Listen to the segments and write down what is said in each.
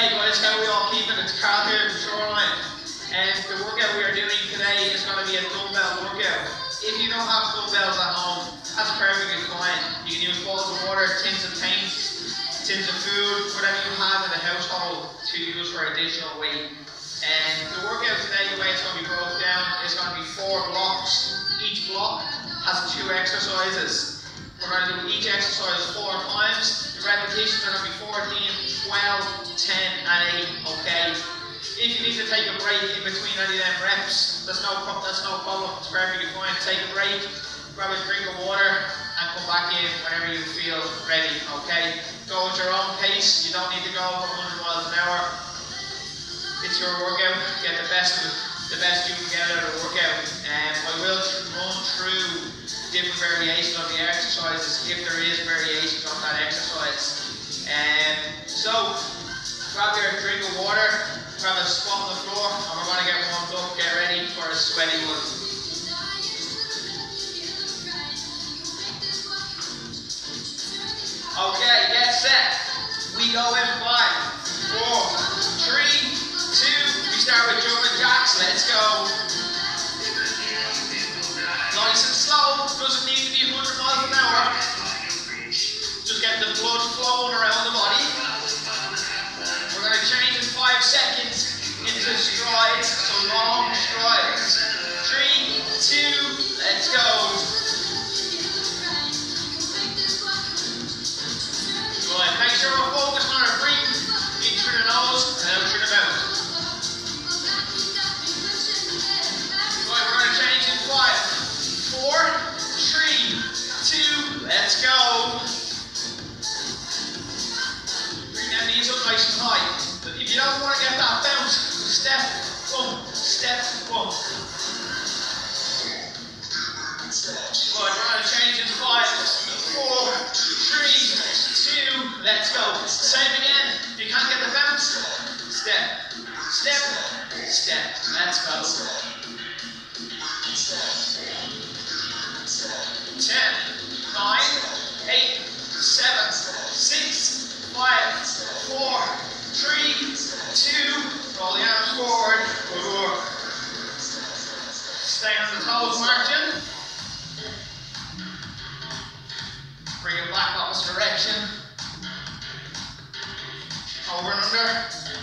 Hey guys, how are we all keeping? It's Karl here from Shoreline. And the workout we are doing today is going to be a dumbbell workout. If you don't have dumbbells at home, that's perfectly fine. You can use bottles of water, tins of paint, tins of food, whatever you have in the household to use for additional weight. And the workout today, the way it's going to be broken down, is going to be four blocks. Each block has two exercises. We're going to do each exercise four times. Repetitions are going to be 14, 12, 10, and 8, okay? If you need to take a break in between any of them reps, that's no, that's no problem, it's perfectly fine. Take a break, grab a drink of water, and come back in whenever you feel ready, okay? Go at your own pace, you don't need to go over 100 miles an hour. It's your workout, get the best the best you can get out of the workout. And I will run through different variations of the exercises if there is variations on that exercise. And so, grab your drink of water, grab a spot on the floor, and we're going to get warmed up, get ready for a sweaty one. Okay, get set. We go in five, four, three, two. We start with jumping jacks. Let's go. Doesn't need to be 100 miles an hour. Just get the blood flowing around the body. We're going to change in five seconds into strides, so long strides. Three, two, let's go. Good. Make sure we're focused let's go. Bring them knees up nice and high. But if you don't want to get that bounce, step, boom, step, boom. Right, we're going to change in five, four, three, two, let's go. Same again. If you can't get the bounce, step, step, step. Let's go. Nine, eight, seven, six, five, four, three, two. Roll the arms forward. Work. Stay on the toes, marching. Bring it back opposite direction. Over and under.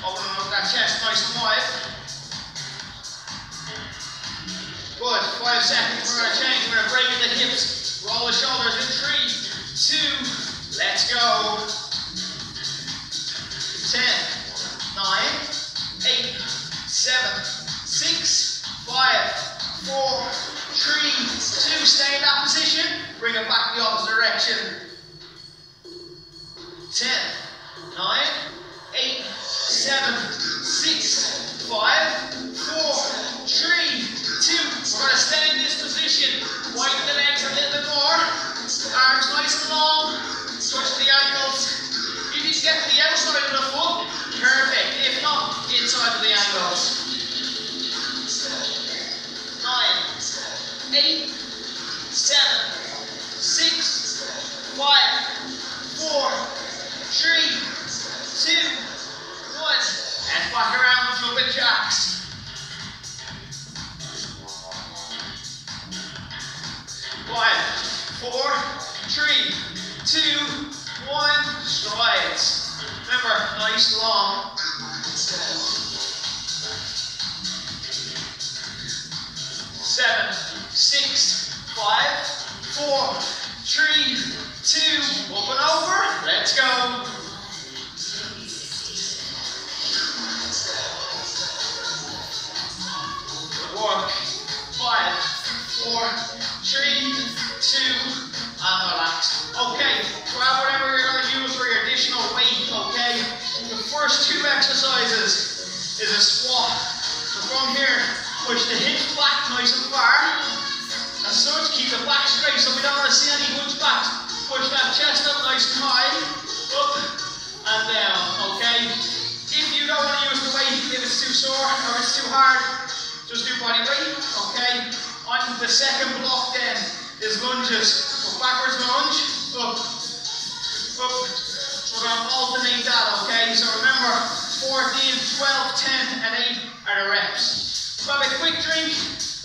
Open up that chest nice and wide. Good. Five seconds. We're going to change. We're going to break the hips. Roll the shoulders in three, two, let's go. Ten, nine, eight, seven, six, five, four, three, two. Stay in that position. Bring it back the opposite direction. Ten, nine, eight, seven, six, five, four, three, two. We're going to stay in this position. Widen the legs a little bit more. Arms nice and long. Touch the ankles. If you can get to the outside of the foot, perfect. If not, inside of the ankles. Nine, eight, seven, six, five, four, three, two, one. And back around with jumping jacks. Five, four, three, two, one. Strides. Remember, nice long. That, okay? So remember, 14, 12, 10, and 8 are the reps. Grab a quick drink,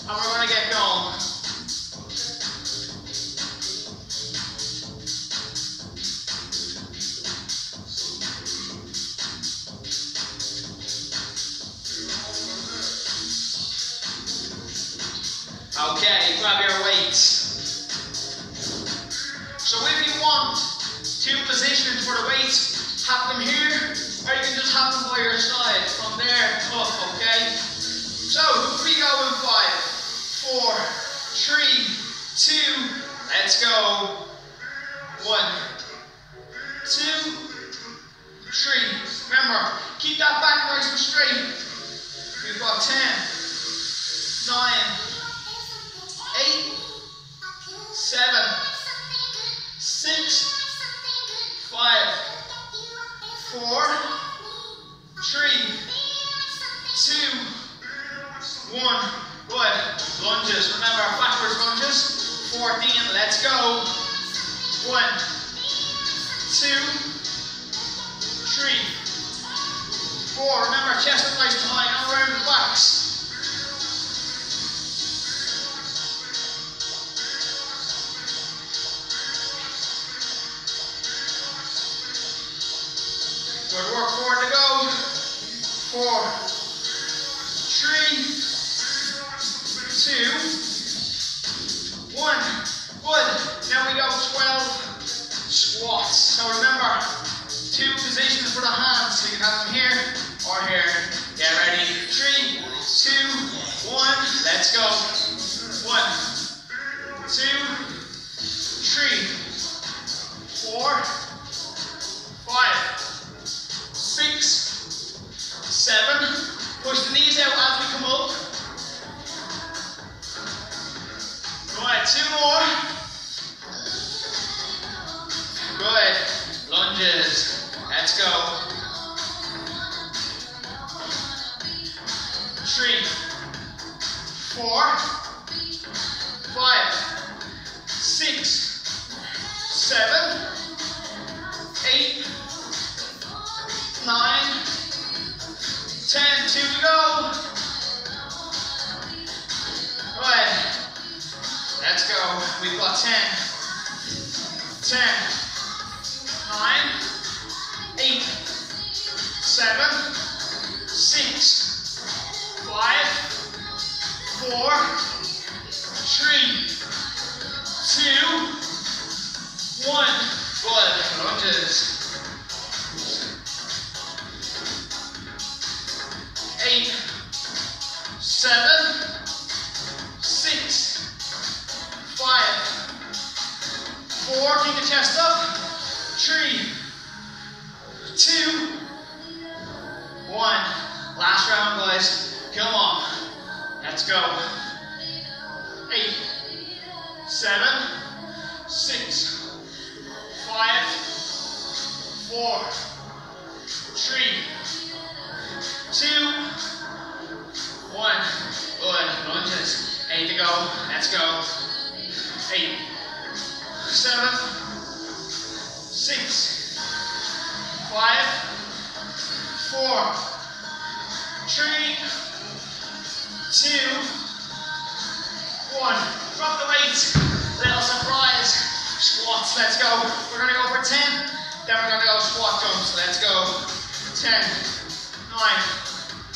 and we're gonna get going. Okay, grab your weights. So if you want two positions for the weights, have them here, or you can just have them by your side, from there up, okay? So, we go in five, four, three, two, let's go. One, two, three. Remember, keep that back nice and straight. We've got ten, nine, eight, seven, six, five, four, three, two, one. Good. Lunges. Remember backwards lunges. 14. Let's go. One, two, three, four. Remember chest up nice and high. No round backs. Good work, four to go. Four, three, two, one. Good. Now we go 12 squats. So remember, two positions for the hands. So you can have them here or here. Get ready. Three, two, one. Let's go. One, two, three, four, Good. We're gonna go for 10. Then we're gonna go squat jumps. Let's go. 10, nine,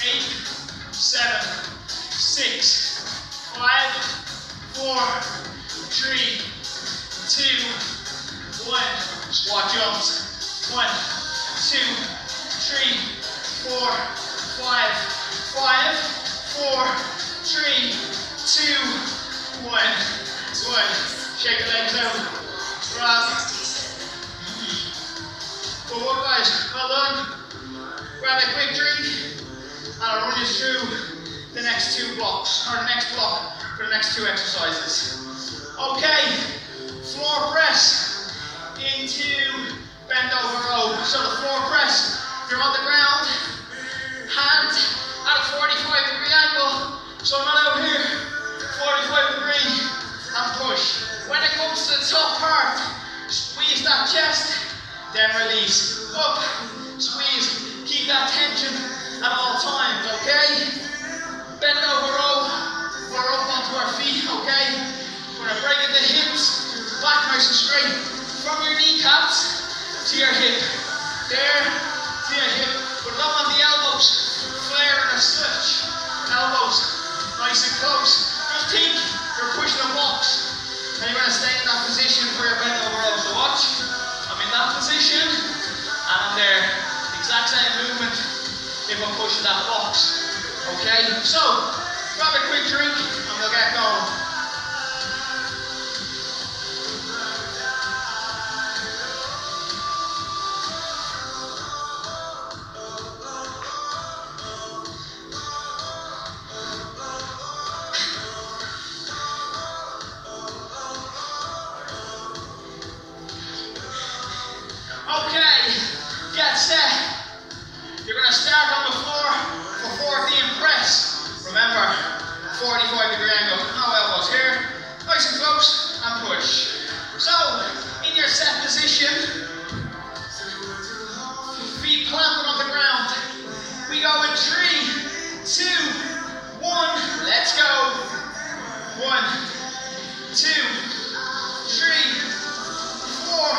eight, seven, six, five, four, three, two, one. Squat jumps. One, two, three, four, five, five, four, three, two, one. 1. Shake the legs out. Grab. Good work, guys. Well done. Grab a quick drink, and I'll run you through the next two blocks, or the next block for the next two exercises. Okay, floor press into bend over row. So the floor press, you're on the ground, hand at a 45 degree angle. So I'm not out here, 45 degree, and push. When it comes to the top part, then release. Up, squeeze, keep that tension at all times, okay? Bend over row, we're up onto our feet, okay? We're gonna break the hips, back nice and straight, from your kneecaps to your hip. There, to your hip. We're not on the elbows, flare and a stretch. Elbows, nice and close. Just think, you're pushing a box, and you're gonna stay in that position for your bend over row, so watch. That position. And I'm. Exact same movement if I'm pushing that box. Okay? So, grab a quick drink and we'll get going. going to start on the floor for 4 press. Remember, 45 degree angle, no elbows here. Nice and close and push. So, in your set position, feet planted on the ground. We go in three, two, one. Let's go. One, two, three, four,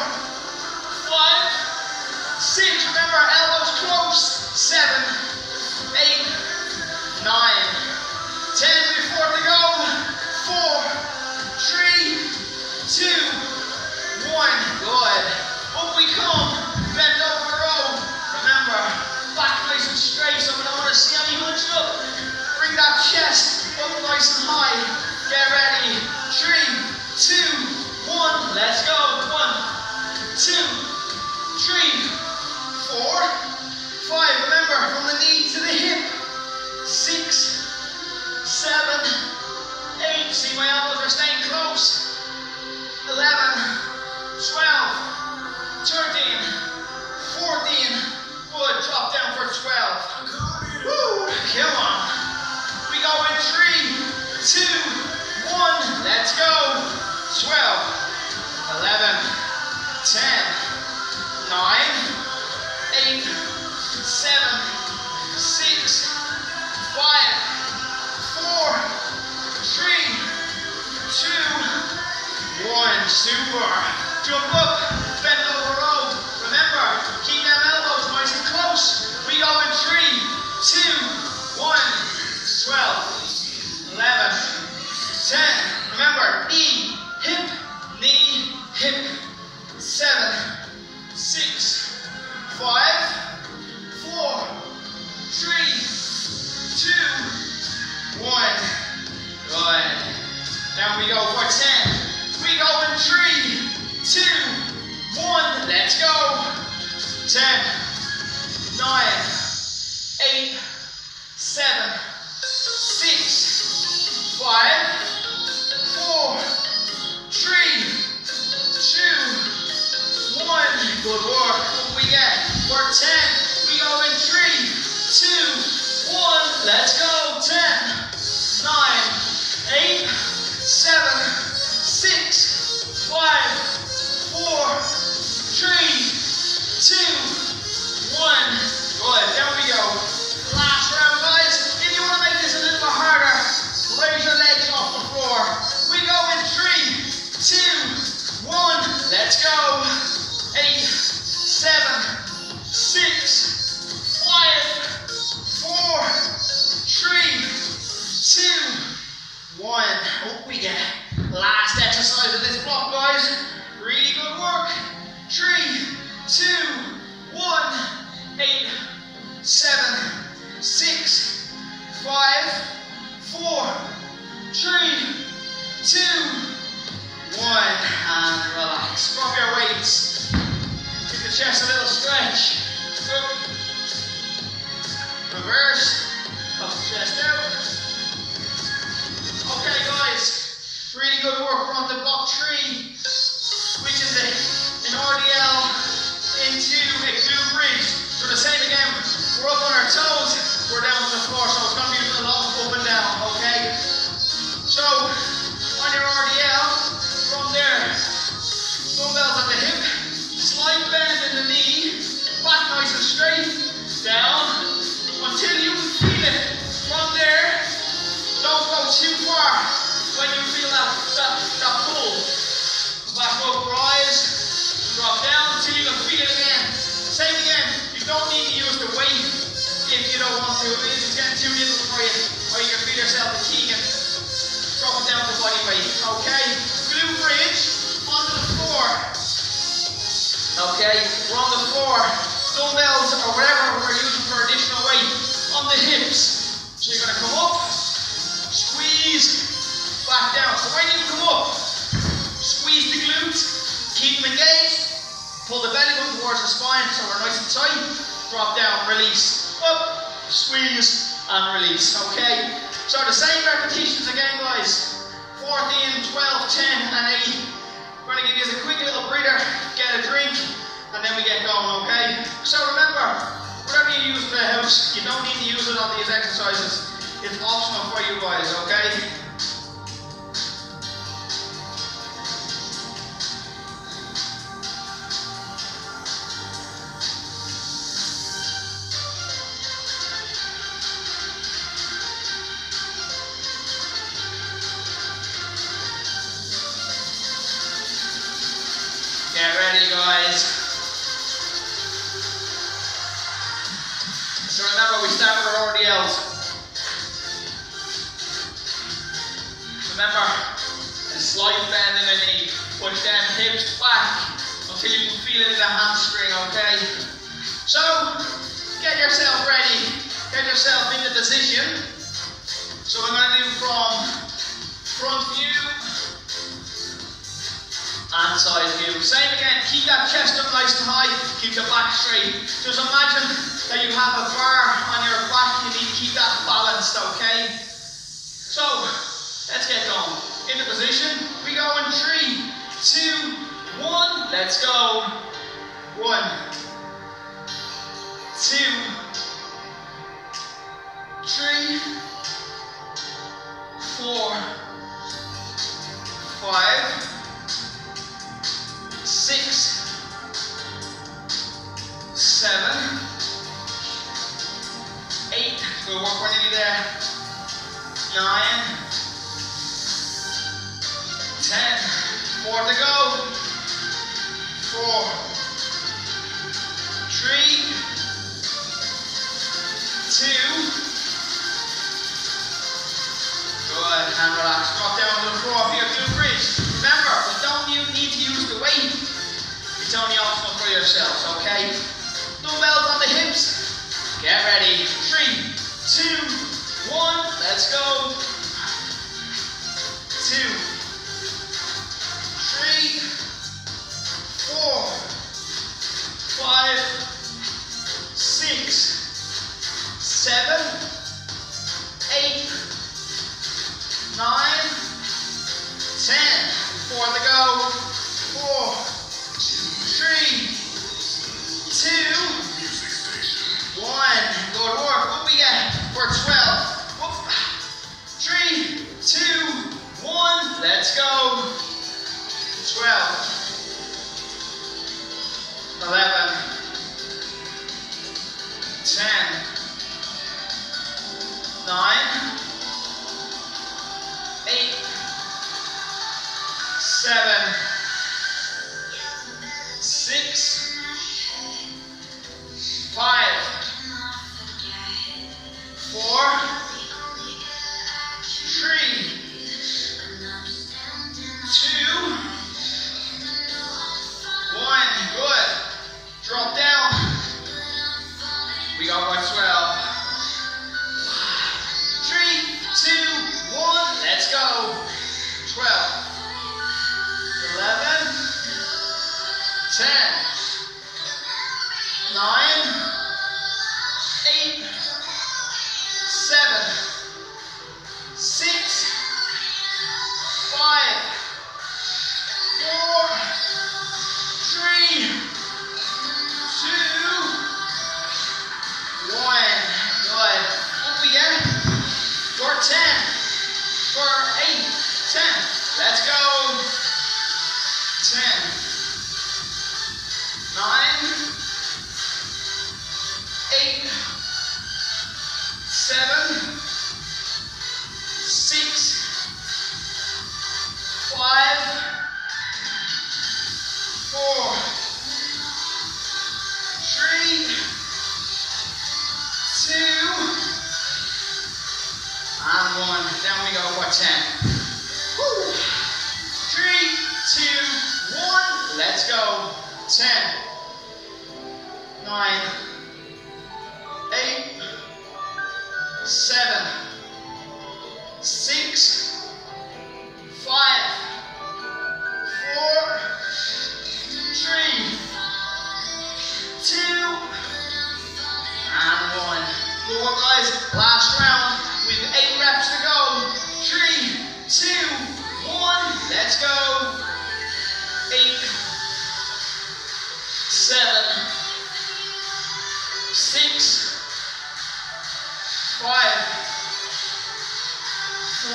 five, six. Remember, elbows close seven, eight, nine, ten before we go. Four, three, two, one. Good. Up we come. Bend over row. Remember, back nice and straight. So we don't want to see any you hunch up. Bring that chest up nice and high. Get ready. Three, two, one. Let's go. One, two. Remember, from the knee to the hip. Six, seven, eight. See, my elbows are staying close. Eleven, twelve, thirteen, fourteen. Good. Drop down for twelve. Woo! Come on. We go in three, two, one. Let's go. Twelve, eleven, ten, nine, eight seven, six, five, four, three, two, one. Super. Jump up, bend over row. Remember, keep them elbows nice and close. We go in three, two, one, twelve, eleven, ten. Remember, knee, hip, knee, hip. are when you feel that, that, that pull. Back up, rise, drop down till you can feel it again. Same again, you don't need to use the weight if you don't want to. It's getting too little for you. Or you can feel yourself fatiguing. Drop it down to body weight, okay? Glute bridge, onto the floor. Okay, we're on the floor. Dumbbells or whatever we're using for additional weight on the hips. So you're going to come up squeeze, back down. So when you come up, squeeze the glutes, keep them engaged, pull the belly button towards the spine so we're nice and tight, drop down, release, up, squeeze, and release, okay? So the same repetitions again, guys. 14, 12, 10, and 8. We're gonna give you a quick little breather, get a drink, and then we get going, okay? So remember, whatever you use for the house, you don't need to use it on these exercises. It's optional for you guys, okay? And side view. Same again, keep that chest up nice and high, keep the back straight. Just imagine that you have a bar on your back, you need to keep that balanced, okay? So, let's get going. In the position, we go in three, two, one, let's go. One, two, three, four, five, six, seven, eight. Good work on you there. Nine, ten. Four to go. Four, three, two. Good. And relax. Drop down to the floor for your glute bridge. Remember, don't only optional for yourselves, okay? Dumbbells on the hips. Get ready. Three, two, one. Let's go. Two, three, four, five, six, seven, eight, nine, ten. Four to go. Four, three, two, one. Good work. What we get? We're 12. Whoop. Three, two, one. Let's go. 12. 11. 10. 9. 8. 7. 6.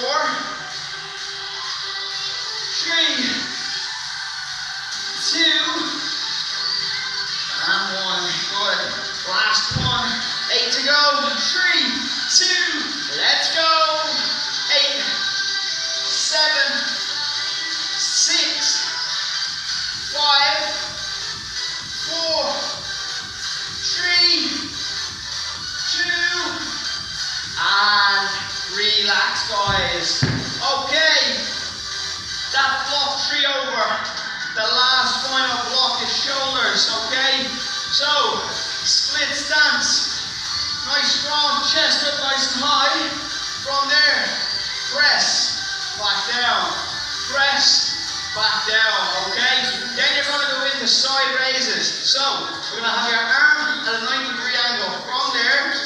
Four, guys. Okay, that block three over. The last final block is shoulders, okay? So, split stance. Nice strong chest up nice and high. From there, press, back down, press, back down, okay? Then you're gonna go into side raises. So, we're gonna have your arm at a 90 degree angle. From there,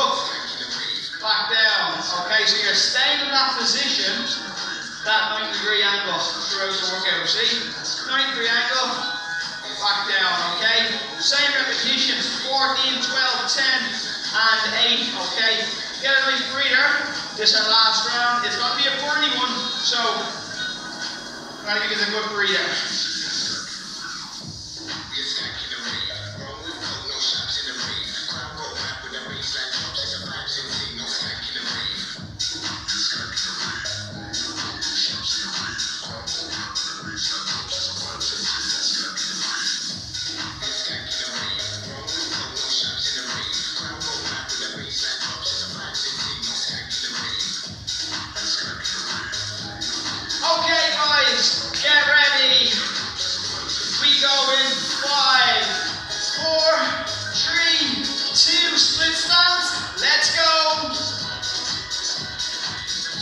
up, okay? So you're staying in that position, that 90 degree angle throughout the workout, see? 90 degree angle, back down, okay? Same repetitions, 14, 12, 10, and 8, okay? Get a nice breather. This is last round. It's gonna be a burning one, so Gotta give it a good breather.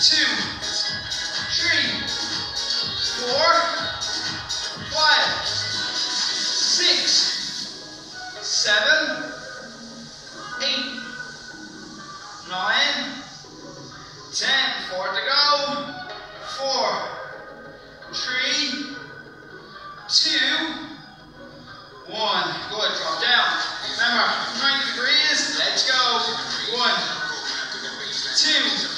Two, three, four, five, six, seven, eight, nine, ten. Four to go. Four, three, two, one. Good. Drop down. Remember, 90 degrees. Let's go. One, two,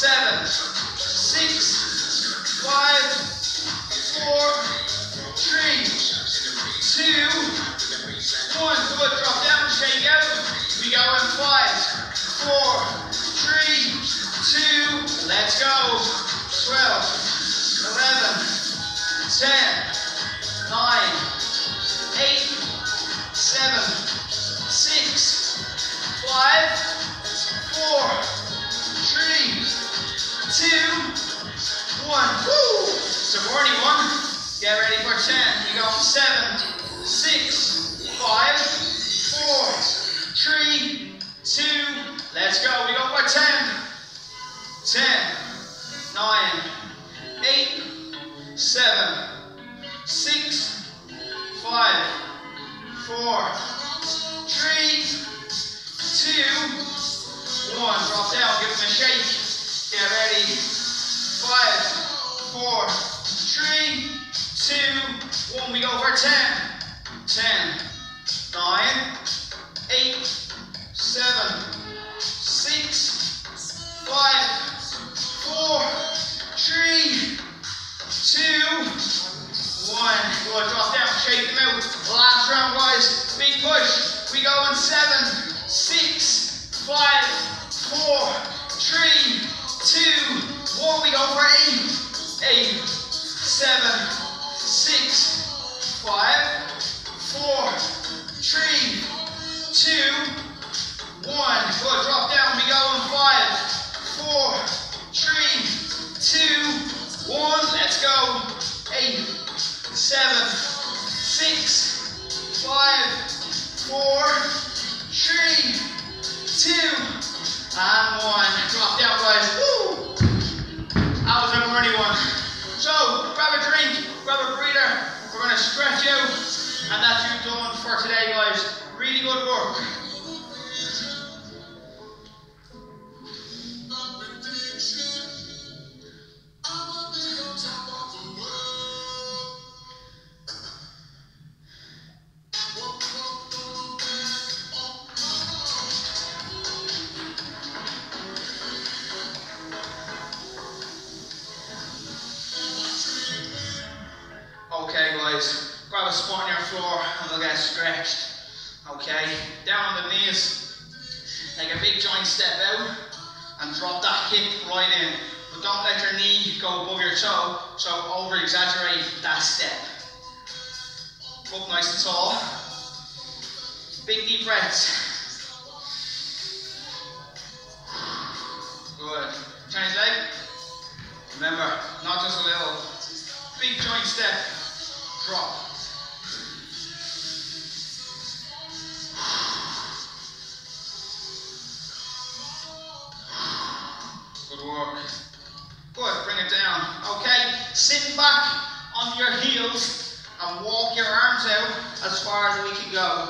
7, 6, 5, 4, 3, 2, 1, good, drop down, shake out, we go in five, four, three, two, let's go. 12, 11, 10, 9, 8, 7, 6, 5, 4, 3, 2, 1. Woo! So for anyone, get ready for 10. You go in 7, 6, 5, 4, three, two, let's go. We go for 10, 10, one. Good. Drop down. We go in five, four, three, two, one. Let's go. Eight, seven, six, five, four, three, two, and one. Drop down, guys. Woo! That was a morning one. So, grab a drink, grab a breather. We're going to stretch out, and that's you done for today, guys. Really good work. Down on the knees, take a big joint step out and drop that hip right in. But don't let your knee go above your toe, so over exaggerate that step. Up nice and tall. Big deep breaths. Good. Change leg. Remember, not just a little. Big joint step. Drop. Good work. Good, bring it down. Okay, sit back on your heels and walk your arms out as far as we can go.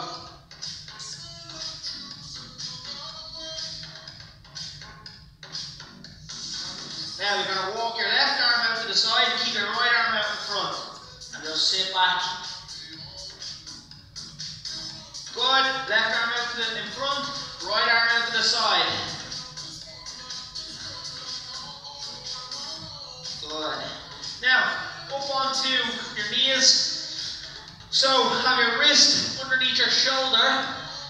Now we're going to walk your left arm out to the side and keep your right arm out in front. And just sit back. Good. Left arm out to the in front, right arm out to the side. Up onto your knees. So have your wrist underneath your shoulder.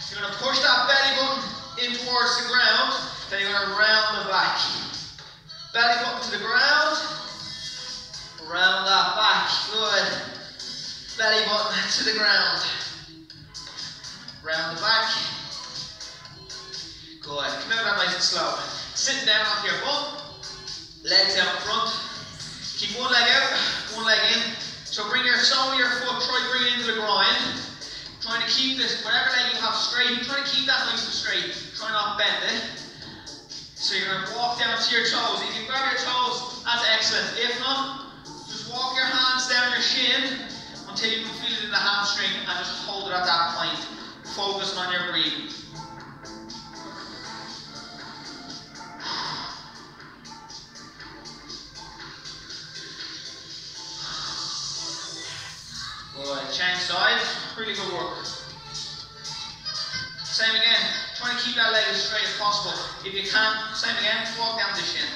You're going to push that belly button in towards the ground. Then you're going to round the back. Belly button to the ground. Round that back. Good. Belly button to the ground. Round the back. Good. Come out that nice and slow. Sitting down onto your butt. Legs out front. Keep one leg out, one leg in. So bring your sole of your foot, try bring it into the groin. Trying to keep this, whatever leg you have straight, try to keep that nice and straight. Try not bend it. So you're going to walk down to your toes. If you grab your toes, that's excellent. If not, just walk your hands down your shin until you can feel it in the hamstring and just hold it at that point. Focus on your breathing. Work. Same again. Try to keep that leg as straight as possible. If you can't, same again. Walk down the shin.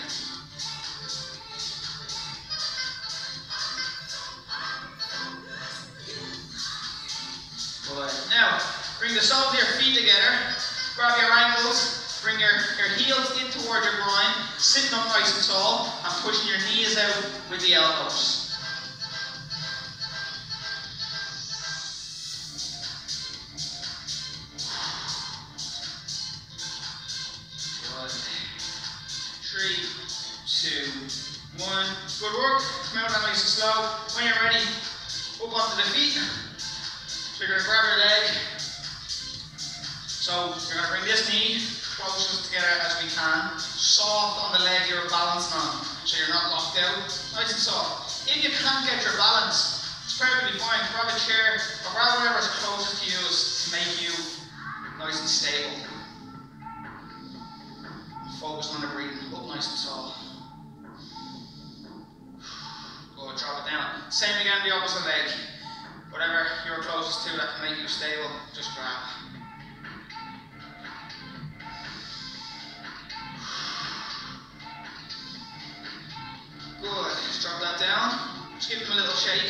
Good. Now, bring the soles of your feet together. Grab your ankles. Bring your, your heels in towards your groin. Sitting up nice and tall. And pushing your knees out with the elbows. So you're going to bring this knee close together as we can. Soft on the leg you're balancing on. So you're not locked out. Nice and soft. If you can't get your balance, it's perfectly fine. Grab a chair or grab whatever is closest to you to make you nice and stable. Focus on the breathing. Up nice and tall. Good. Drop it down. Same again, the opposite leg. whatever you're closest to that can make you stable, just grab. Good, just drop that down, just give them a little shake.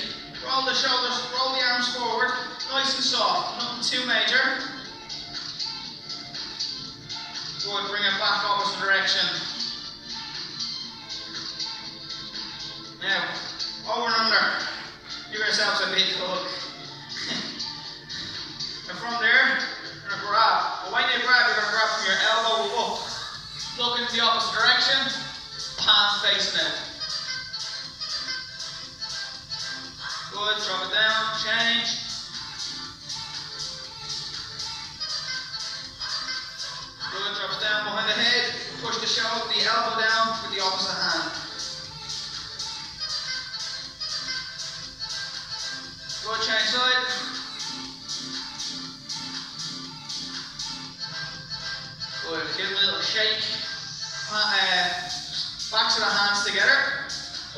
Roll the shoulders, roll the arms forward, nice and soft, nothing too major. Good, bring it back opposite direction. Now, over and under. Give yourselves a big hug. and from there, you're gonna grab. But when you grab, you're gonna grab from your elbow up. Look in the opposite direction, palms facing out. Good, drop it down, change. Good, drop it down behind the head, push the shoulder, the elbow down with the opposite hand. Good, change side. Good, give a little shake. Uh, backs of the hands together,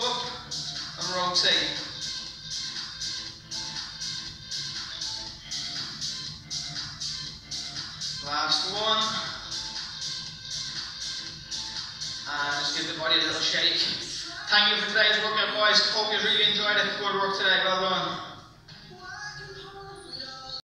up and rotate. Last one. And just give the body a little shake. Thank you for today's workout, guys. Hope you really enjoyed it. Good work today. Well done.